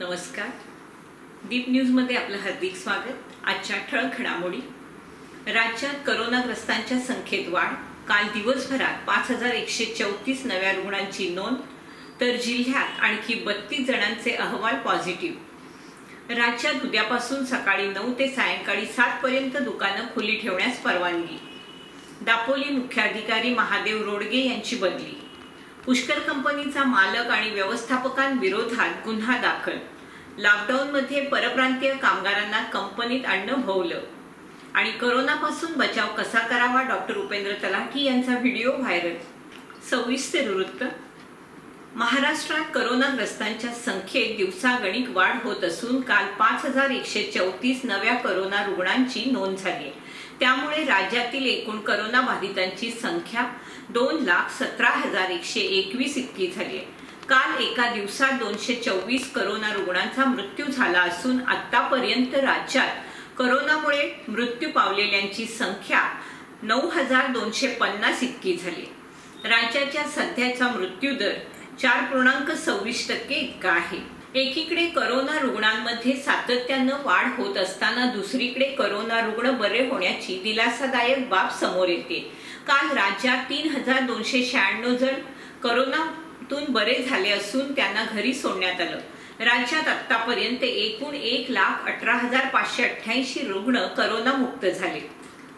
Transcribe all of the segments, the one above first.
नमस्कार. दीप न्यूजमध्ये आपलं हार्दिक स्वागत. आजच्या ठळक घडामोडी. राज्यात करोनाग्रस्तांच्या संख्येत वाढ. काल दिवसभरात पाच हजार एकशे चौतीस नव्या रुग्णांची नोंद तर जिल्ह्यात आणखी बत्तीस जणांचे अहवाल पॉझिटिव्ह. राज्यात उद्यापासून सकाळी नऊ ते सायंकाळी सात पर्यंत दुकानं खुली ठेवण्यास परवानगी. दापोली मुख्याधिकारी महादेव रोडगे यांची बदली. पुष्कर कंपनीचा मालक आणि व्यवस्थापकांविरोधात गुन्हा दाखल. लॉकडाऊनमध्ये परप्रांतीय कामगारांना कंपनीत आणणं भोवलं. आणि करोनापासून बचाव कसा करावा? डॉक्टर उपेंद्र तलाठी यांचा व्हिडिओ व्हायरल. सविस्तर वृत्त महाराष्ट्रात करोनाग्रस्तांच्या संख्येत दिवसागणिक वाढ होत असून काल पाच हजार एकशे चौतीस नव्या करोना रुग्णांची नोंद झाली त्यामुळे राज्यातील एकूण करोना बाधितांची संख्या दोन लाख सतरा हजार एकशे एकवीस इतकी झाली आहे. काल एका दिवसात दोनशे चोवीस करोना रुग्णांचा मृत्यू झाला असून आतापर्यंत राज्यात करोनामुळे मृत्यू पावलेल्यांची संख्या नऊ हजार दोनशे पन्नास इतकी झाली राज्याच्या सध्याचा मृत्यू दर चार पूर्णांक सव्वीस टक्के इतका आहे. एकीकडे करोना रुग्णांमध्ये सातत्यानं वाढ होत असताना दुसरीकडे करोना रुग्ण बरे होण्याची दिलासादायक बाब समोर येते. काल राज्यात तीन हजार दोनशे शहाण्णव जण करोनातून बरे झाले असून त्यांना घरी सोडण्यात आलं. राज्यात आतापर्यंत एकूण एक लाख अठरा हजार पाचशे अठ्ठ्याऐंशी रुग्ण करोनामुक्त झाले.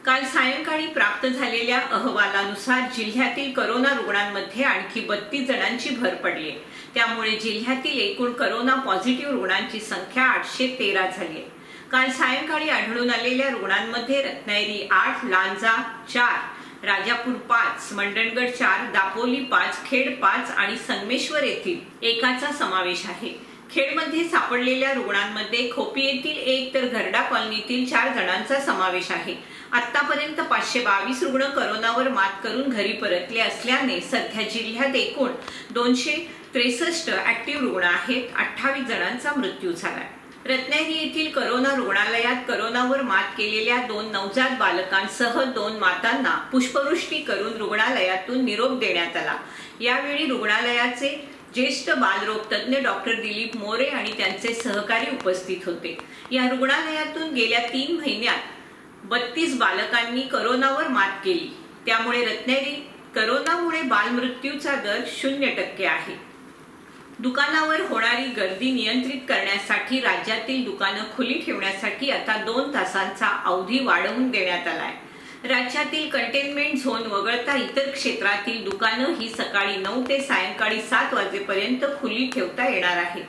काल सायंकाळी प्राप्त झालेल्या अहवालानुसार जिल्ह्यातील करोना रुग्णांमध्ये आणखी बत्तीस जणांची भर पडली. त्यामुळे जिल्ह्यातील एकूण करोना पॉझिटिव्ह रुग्णांची संख्या आठशे तेरा झाली. आहे काल सायंकाळी आढळून आलेल्या रुग्णांमध्ये रत्नागिरी आठ लांजा चार राजापूर पाच मंडणगड चार दापोली पाच खेड पाच आणि संगमेश्वर येथील एकाचा समावेश आहे. खेडमध्ये सापडलेल्या रुग्णांमध्ये खोपी येथील एक तर घरडा कॉलनीतील चार जणांचा समावेश आहे. आतापर्यंत पाचशे बावीस रुग्ण करोनावर मात करून घरी परतले असल्याने सध्या जिल्ह्यात एकूण दोनशे त्रेसष्ट ऍक्टिव्ह रुग्ण आहेत. अठ्ठावीस जणांचा मृत्यू झाला रत्नागिरी येथील करोना रुग्णालयात करोनावर मात केलेल्या दोन नवजात बालकांसह दोन मातांना पुष्पवृष्टी करून रुग्णालयातून निरोप देण्यात आला. यावेळी रुग्णालयाचे ज्येष्ठ बालरोग तज्ज्ञ डॉक्टर दिलीप मोरे आणि त्यांचे सहकारी उपस्थित होते. या रुग्णालयातून गेल्या तीन महिन्यात बत्तीस बालकांनी करोनावर मात केली. त्यामुळे रत्नागिरी करोनामुळे बालमृत्यूचा दर शून्य टक्के आहे. दुकानावर होणारी गर्दी नियंत्रित करण्यासाठी राज्यातील दुकानं खुली ठेवण्यासाठी आता दोन तासांचा अवधी वाढवून देण्यात आलाय. राज्यातील कंटेनमेंट झोन वगळता इतर क्षेत्रातील दुकानं ही सकाळी नऊ ते सायंकाळी सात वाजेपर्यंत खुली ठेवता येणार आहे.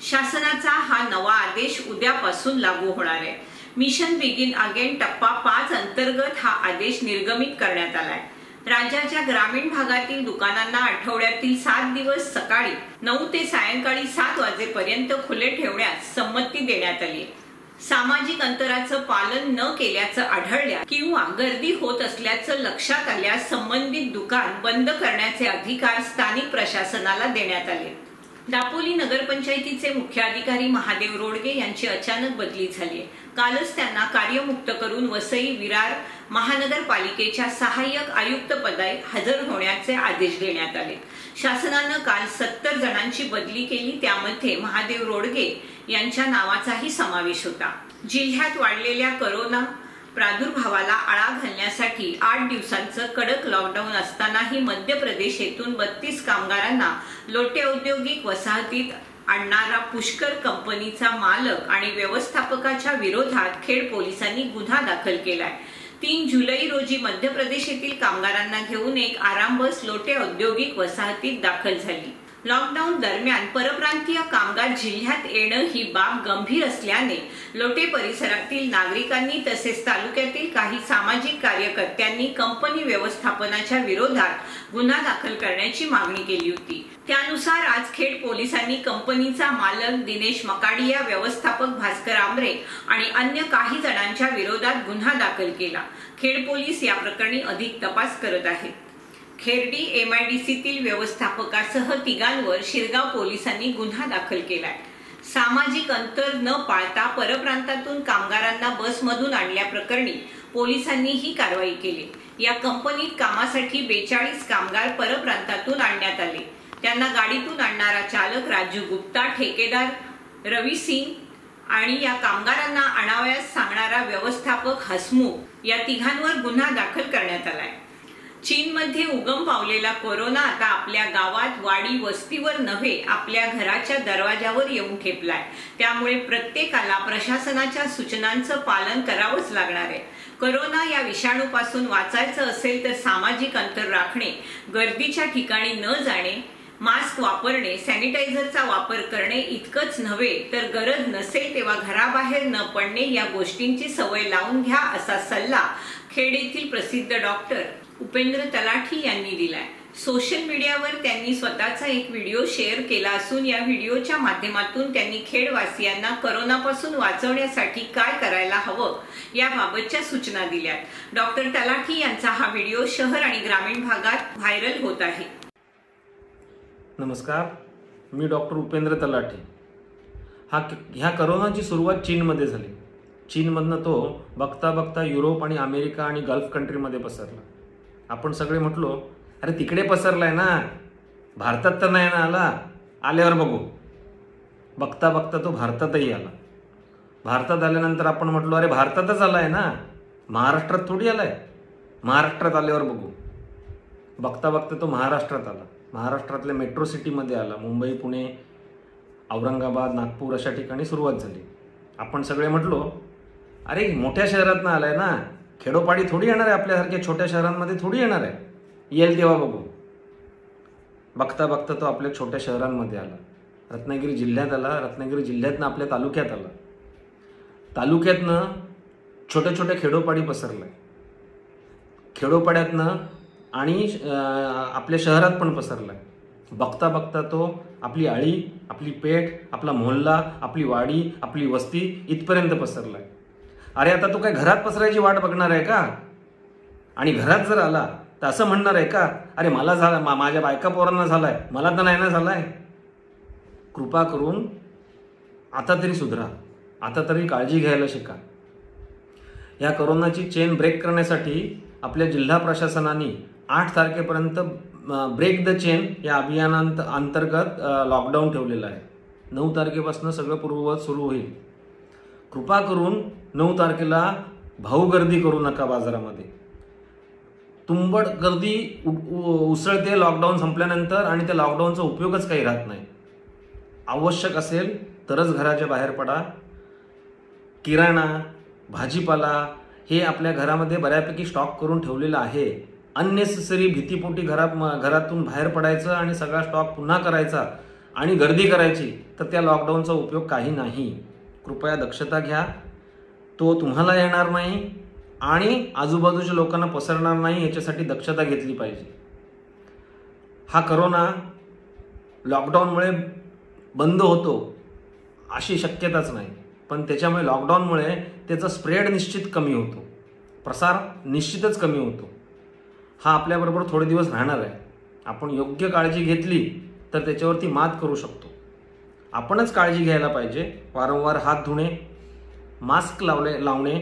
शासनाचा हा नवा आदेश उद्यापासून लागू होणार आहे. मिशन बिगिन अगेन टप्पा पाच अंतर्गत हा आदेश निर्गमित करण्यात आलाय. राज्याच्या ग्रामीण भागातील दुकानांना आठवड्यातील सात दिवस सकाळी नऊ ते सायंकाळी सात वाजेपर्यंत खुले ठेवण्यास संमती देण्यात आली. सामाजिक अंतराचं पालन न केल्याचं आढळल्या किंवा गर्दी होत असल्याचं लक्षात आल्यास संबंधित दुकान बंद करण्याचे अधिकार स्थानिक प्रशासनाला देण्यात आले. दापोली नगरपंचायतीचे मुख्याधिकारी महादेव रोडगे यांची अचानक बदली झाली कालच त्यांना कार्यमुक्त करून वसई विरार महानगरपालिकेच्या सहाय्यक आयुक्त पदाय हजर होण्याचे आदेश देण्यात आले. शासनानं काल सत्तर जणांची बदली केली त्यामध्ये महादेव रोडगे यांच्या नावाचाही समावेश होता. जिल्ह्यात वाढलेल्या करोना प्रादुर्भावाला आळा घालण्यासाठी आठ दिवसांचं कडक लॉकडाऊन असतानाही मध्य प्रदेश येथून बत्तीस कामगारांना लोटे औद्योगिक वसाहतीत आणणारा पुष्कर कंपनीचा मालक आणि व्यवस्थापकाच्या विरोधात खेड पोलिसांनी गुन्हा दाखल केलाय. तीन जुलै रोजी मध्य प्रदेश येथील कामगारांना घेऊन एक आराम बस लोटे औद्योगिक वसाहतीत दाखल झाली. लॉकडाऊन दरम्यान परप्रांतीय कामगार जिल्ह्यात येणं ही बाब गंभीर असल्याने लोटे परिसरातील नागरिकांनी तसेच तालुक्यातील काही सामाजिक कार्यकर्त्यांनी कंपनी व्यवस्थापनाच्या विरोधात गुन्हा दाखल करण्याची मागणी केली होती. त्यानुसार आज खेड पोलिसांनी कंपनीचा मालक दिनेश मकाडिया व्यवस्थापक भास्कर आमरे आणि अन्य काही जणांच्या विरोधात गुन्हा दाखल केला. खेड पोलीस या प्रकरणी अधिक तपास करत आहेत. खेरडी सीतील व्यवस्थापकासह तिघांवर शिरगाव पोलिसांनी गुन्हा दाखल केलाय. सामाजिक अंतर न पाळता परप्रांतातून कामगारांना बसमधून आणल्याप्रकरणी पोलिसांनी ही कारवाई केली. या कंपनीत कामासाठी बेचाळीस कामगार परप्रांतातून आणण्यात आले. त्यांना गाडीतून आणणारा चालक राजू गुप्ता ठेकेदार रवी सिंग आणि या कामगारांना आणावयास सांगणारा व्यवस्थापक हसमुख या तिघांवर गुन्हा दाखल करण्यात आलाय. चीनमध्ये उगम पावलेला कोरोना आता आपल्या गावात वाडी वस्तीवर नव्हे आपल्या घराच्या दरवाजावर येऊन ठेपलाय. त्यामुळे प्रत्येकाला प्रशासनाच्या सूचनांचं पालन करावंच लागणार आहे. करोना या विषाणूपासून वाचायचं असेल तर सामाजिक अंतर राखणे गर्दीच्या ठिकाणी न जाणे मास्क वापरणे सॅनिटायझरचा वापर करणे इतकंच नव्हे तर गरज नसेल तेव्हा घराबाहेर न पडणे या गोष्टींची सवय लावून घ्या असा सल्ला खेड येथील प्रसिद्ध डॉक्टर उपेंद्र तलाठी यांनी दिलाय. सोशल मीडियावर त्यांनी स्वतःचा एक व्हिडिओ शेअर केला असून या व्हिडिओच्या माध्यमातून त्यांनी खेडवासियांना करोनापासून वाचवण्यासाठी काय करायला हवं याबाबतच्या सूचना दिल्यात. डॉक्टर तलाठी यांचा हा व्हिडिओ शहर आणि ग्रामीण भागात व्हायरल होत आहे. नमस्कार मी डॉक्टर उपेंद्र तलाठी. हा ह्या करोनाची सुरुवात चीनमध्ये झाली. चीनमधनं तो बघता बघता युरोप आणि अमेरिका आणि गल्फ कंट्रीमध्ये पसरला. आपण सगळे म्हटलो अरे तिकडे पसरलाय ना. भारतात तर नाही ना आला. आल्यावर बघू. बघता बघता तो भारतातही आला. भारतात आल्यानंतर आपण म्हटलो अरे भारतातच आलाय ना. महाराष्ट्रात थोडी आलाय. महाराष्ट्रात आल्यावर बघू. बघता बघता तो महाराष्ट्रात आला. महाराष्ट्रातल्या मेट्रो सिटीमध्ये आला. मुंबई पुणे औरंगाबाद नागपूर अशा ठिकाणी सुरुवात झाली. आपण सगळे म्हटलो अरे मोठ्या शहरात ना आहे ना. खेडोपाडी थोडी येणार आहे आपल्यासारख्या छोट्या शहरांमध्ये थोडी येणार आहे. येईल तेव्हा बघू. बघता बघता तो आपल्या छोट्या शहरांमध्ये आला. रत्नागिरी जिल्ह्यात आला. रत्नागिरी जिल्ह्यातनं आपल्या तालुक्यात आला. तालुक्यातनं छोट्या छोट्या खेडोपाडी पसरलाय. खेडोपाड्यातनं आणि आपल्या शहरात पण पसरलाय. बघता बघता तो आपली आळी आपली पेठ आपला मोहल्ला आपली वाडी आपली वस्ती इथपर्यंत पसरलाय. अरे आता तू काय घरात पसरायची वाट बघणार आहे का? आणि घरात जर आला तर असं म्हणणार आहे का? अरे मला झाला मा माझ्या बायका पोरांना झालाय मला तर नाही ना झालाय? कृपा करून आता तरी सुधरा. आता तरी काळजी घ्यायला शिका. या करोनाची चेन ब्रेक करण्यासाठी आपल्या जिल्हा प्रशासनाने आठ तारखेपर्यंत ब्रेक द चेन या अभियानांत अंतर्गत लॉकडाऊन ठेवलेलं आहे. नऊ तारखेपासून सगळं पूर्ववत सुरू होईल. कृपा करून नऊ तारखेला भाऊ गर्दी करू नका बाजारामध्ये. तुंबड गर्दी उसळते लॉकडाऊन संपल्यानंतर आणि त्या लॉकडाऊनचा उपयोगच काही राहत नाही. आवश्यक असेल तरच घराच्या बाहेर पडा. किराणा भाजीपाला हे आपल्या घरामध्ये बऱ्यापैकी स्टॉक करून ठेवलेलं आहे. अननेसेसरी भीतीपोटी घरात घरातून बाहेर पडायचं आणि सगळा स्टॉक पुन्हा करायचा आणि गर्दी करायची तर त्या लॉकडाऊनचा उपयोग काही नाही. कृपया दक्षता घ्या. तो तुम्हाला येणार नाही आणि आजूबाजूच्या लोकांना पसरणार नाही याच्यासाठी दक्षता घेतली पाहिजे. हा करोना लॉकडाऊनमुळे बंद होतो अशी शक्यताच नाही. पण त्याच्यामुळे लॉकडाऊनमुळे त्याचा स्प्रेड निश्चित कमी होतो. प्रसार निश्चितच कमी होतो. हा आपल्याबरोबर थोडे दिवस राहणार आहे. आपण योग्य काळजी घेतली तर त्याच्यावरती मात करू शकतो. आपणच काळजी घ्यायला पाहिजे. वारंवार हात धुणे मास्क लावले लावणे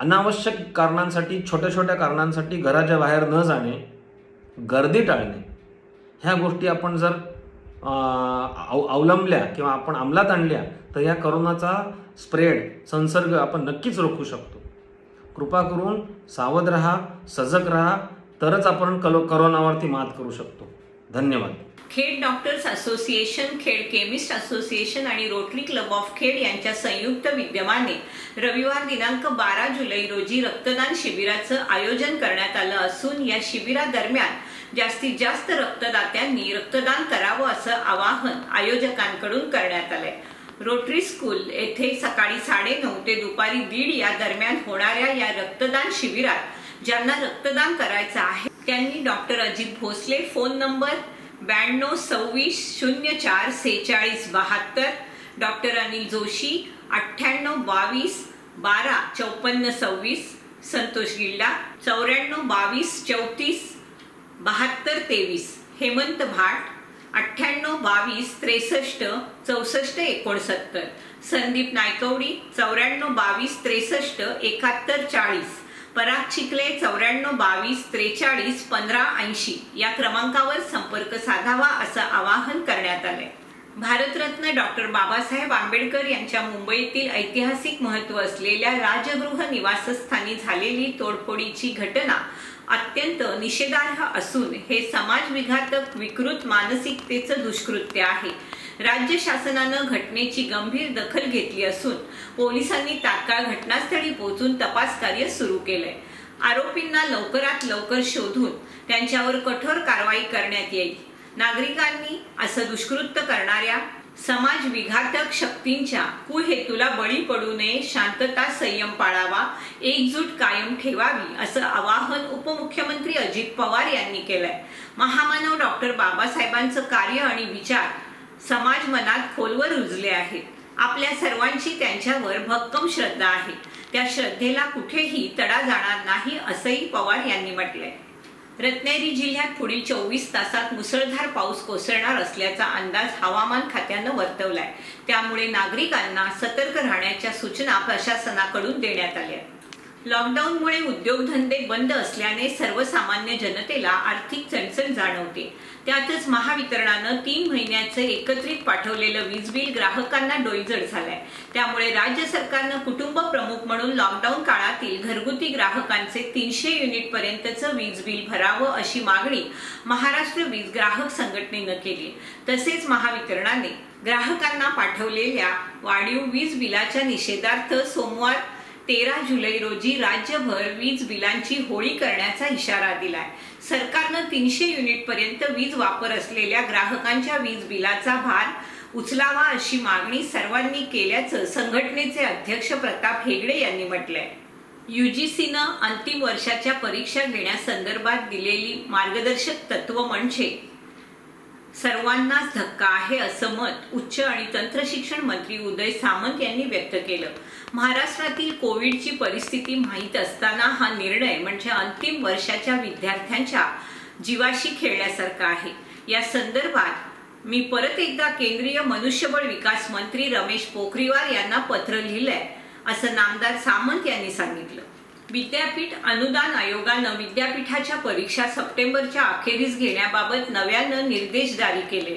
अनावश्यक कारणांसाठी छोट्या छोट्या कारणांसाठी घराच्या बाहेर न जाणे गर्दी टाळणे. ह्या गोष्टी आपण जर अवलंबल्या किंवा आपण अंमलात आणल्या तर या करोनाचा स्प्रेड संसर्ग आपण नक्कीच रोखू शकतो. कृपा करून सावध राहा सजग राहा तरच आपण कलो करोनावरती मात करू शकतो. धन्यवाद. Khed doctors association Khed chemist association आणि रोटरी क्लब ऑफ खेड यांच्या संयुक्त विद्यमाने रविवार दिनांक बारा जुलै रोजी रक्तदान शिबिराचं आयोजन करण्यात आलं असून या शिबिरादरम्यान जास्तीत जास्त रक्तदात्यांनी रक्तदान करावं असं आवाहन आयोजकांकडून करण्यात आलंय. रोटरी स्कूल येथे सकाळी साडे नऊ ते दुपारी दीड या दरम्यान होणाऱ्या या रक्तदान शिबिरात ज्यांना रक्तदान करायचं आहे त्यांनी doctor Ajit Bhosale phone number ब्याण्णव सव्वीस शून्य चार सेहेचाळीस बहात्तर डॉक्टर अनिल जोशी अठ्ठ्याण्णव बावीस बारा चौपन्न सव्वीस संतोष गिल्डा चौऱ्याण्णव बावीस चौतीस बहात्तर तेवीस हेमंत भाट अठ्ठ्याण्णव बावीस त्रेसष्ट चौसष्ट एकोणसत्तर संदीप नायकवडी चौऱ्याण्णव बावीस त्रेसष्ट एकाहत्तर चाळीस पराग चिखले चौऱ्याण्णव बावीस त्रेचाळीस पंधरा ऐंशी या क्रमांकावर संपर्क साधावा असं आवाहन करण्यात आलंय. भारतरत्न डॉक्टर बाबासाहेब आंबेडकर यांच्या मुंबईतील ऐतिहासिक महत्त्व असलेल्या राजगृह निवासस्थानी झालेली तोडफोडीची घटना अत्यंत निषेधार्ह असून हे समाजविघातक विकृत मानसिकतेचं दुष्कृत्य आहे. राज्य शासनानं घटनेची गंभीर दखल घेतली असून पोलिसांनी तात्काळ घटनास्थळी पोहोचून तपास कार्य सुरू केलंय. आरोपींना लवकरात लवकर शोधून त्यांच्यावर कठोर कारवाई करण्यात येईल. नागरिकांनी असं दुष्कृत्य करणाऱ्या समाज विघातक शक्तींच्या कुहेतूला बळी पडू नये शांतता संयम पाळावा एकजूट कायम ठेवावी असं आवाहन उपमुख्यमंत्री अजित पवार यांनी केलंय. महामानव डॉक्टर बाबासाहेबांचं कार्य आणि विचार समाज मनात खोलवर रुजले आहेत आपल्या सर्वांची त्यांच्यावर भक्कम श्रद्धा आहे. त्या श्रद्धेला कुठेही तडा जाणार नाही असंही पवार यांनी म्हटलंय. रत्नागिरी जिल्ह्यात पुढील चोवीस तासात मुसळधार पाऊस कोसळणार असल्याचा अंदाज हवामान खात्यानं वर्तवलाय. त्यामुळे नागरिकांना सतर्क राहण्याच्या सूचना प्रशासनाकडून देण्यात आल्या. लॉकडाऊनमुळे उद्योगधंदे बंद असल्याने सर्वसामान्य जनतेला आर्थिक चणचण जाणवते. त्यातच महावितरणानं तीन महिन्याचं एकत्रित पाठवलेलं वीज बिल ग्राहकांना डोईजड झालंय. त्यामुळे राज्य सरकारनं कुटुंब प्रमुख म्हणून लॉकडाऊन काळातील घरगुती ग्राहकांचे तीनशे युनिट पर्यंतचं वीज बिल भरावं अशी मागणी महाराष्ट्र वीज ग्राहक संघटनेनं केली. तसेच महावितरणाने ग्राहकांना पाठवलेल्या वाढीव वीज बिलाच्या निषेधार्थ सोमवार तेरा जुलै रोजी राज्यभर वीज बिलांची होळी करण्याचा इशारा दिलाय. सरकारनं तीनशे युनिट पर्यंत वीज वापर असलेल्या ग्राहकांच्या वीज बिलाचा भार उचलावा अशी मागणी सर्वांनी केल्याचं संघटनेचे अध्यक्ष प्रताप हेगडे यांनी म्हटलंय. युजीसीनं अंतिम वर्षाच्या परीक्षा घेण्यासंदर्भात दिलेली मार्गदर्शक तत्व म्हणजे सर्वांनाच धक्का आहे असं मत उच्च आणि तंत्रशिक्षण मंत्री उदय सामंत यांनी व्यक्त केलं. महाराष्ट्रातील कोविडची परिस्थिती माहीत असताना हा निर्णय म्हणजे अंतिम वर्षाच्या विद्यार्थ्यांच्या जीवाशी खेळण्यासारखा आहे. या संदर्भात मी परत एकदा केंद्रीय मनुष्यबळ विकास मंत्री रमेश पोखरीवार यांना पत्र लिहिलंय असं नामदार सामंत यांनी सांगितलं. विद्यापीठ अनुदान आयोगानं विद्यापीठाच्या परीक्षा सप्टेंबरच्या अखेरीस घेण्याबाबत नव्यानं निर्देश जारी केले.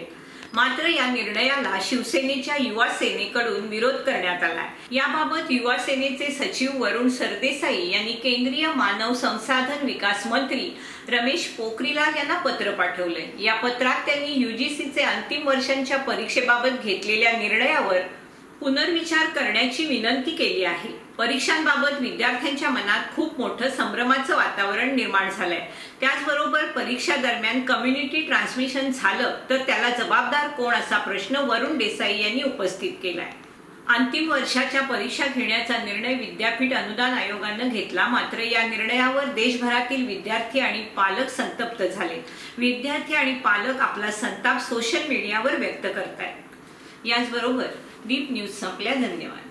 मात्र या निर्णयाला शिवसेनेच्या युवा सेनेकडून विरोध करण्यात आलाय. याबाबत युवा सेनेचे सचिव वरुण सरदेसाई यांनी केंद्रीय मानव संसाधन विकास मंत्री रमेश पोखरीलाल यांना पत्र पाठवले या पत्रात त्यांनी युजीसीचे अंतिम वर्षांच्या परीक्षेबाबत घेतलेल्या निर्णयावर पुनर्विचार करण्याची विनंती केली आहे. परीक्षांबाबत विद्यार्थ्यांच्या मनात खूप मोठं संभ्रमाचं वातावरण निर्माण झालंय. त्याचबरोबर परीक्षा दरम्यान कम्युनिटी ट्रान्समिशन झालं तर त्याला जबाबदार कोण असा प्रश्न वरुण देसाई यांनी उपस्थित केलाय. अंतिम वर्षाच्या परीक्षा घेण्याचा निर्णय विद्यापीठ अनुदान आयोगानं घेतला. मात्र या निर्णयावर देशभरातील विद्यार्थी आणि पालक संतप्त झाले. विद्यार्थी आणि पालक आपला संताप सोशल मीडियावर व्यक्त करतायत. याचबरोबर दीप न्यूज संपल्या. धन्यवाद.